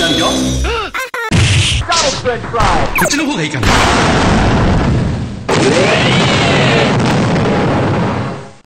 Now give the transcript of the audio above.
짠겨? Double French fries. こっちの方がいいかな。